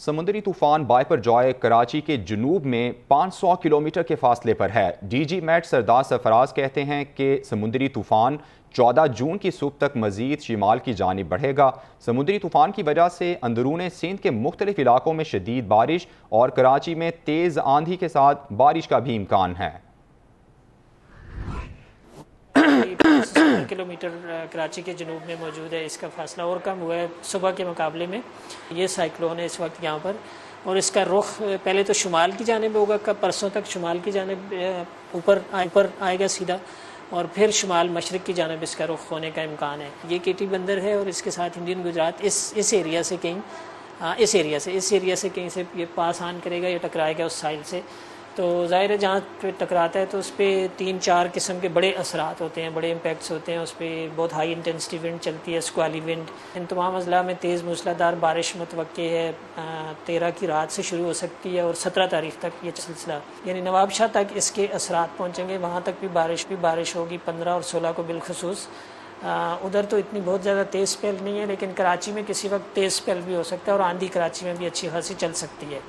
समुद्री तूफ़ान wiper Joy Karachi के जनूब में 500 किलोमीटर के फासले पर है। डीजी मैट सरदार सरफराज कहते हैं कि समुद्री तूफ़ान 14 जून की सुबह तक मजीद शिमाल की जानब बढ़ेगा। समुद्री तूफ़ान की वजह से अंदरून सिंध के मुख्तलिफ़ इलाकों में शदीद बारिश और कराची में तेज़ आंधी के साथ बारिश का भी इम्कान है। किलोमीटर कराची के जनूब में मौजूद है। इसका फासला और कम हुआ है सुबह के मुकाबले में। ये साइक्लोन है इस वक्त यहाँ पर। और इसका रुख पहले तो शुमाल की जानब होगा, कब परसों तक शुमाल की जानब ऊपर ऊपर आएगा सीधा। और फिर शुमाल मशरक़ की जानब इसका रुख होने का इम्कान है। ये केटी बंदर है और इसके साथ इंडियन गुजरात इस इस एरिया से कहीं इस एरिया से, इस एरिया से कहीं से ये पास आन करेगा या टकराएगा उस साइल से। तो ज़ाहिर है जहाँ पे टकराता है तो उस पर तीन चार किस्म के बड़े असरात होते हैं, बड़े इम्पैक्ट्स होते हैं, उस पर बहुत हाई इंटेंसिटी विंड चलती है स्क्वाली विंड इन तमाम अजला में तेज़ मूसलाधार बारिश मतव है तेरह की रात से शुरू हो सकती है और सत्रह तारीख तक ये सिलसिला. यानी नवाबशाह तक इसके असरात पहुँचेंगे, वहाँ तक भी बारिश भी बारिश होगी, पंद्रह और सोलह को बिलखसूस. उधर तो इतनी बहुत ज़्यादा तेज़ स्पेल नहीं है, लेकिन कराची में किसी वक्त तेज़ स्पेल भी हो सकता है और आंधी कराची में भी अच्छी खासी चल सकती है.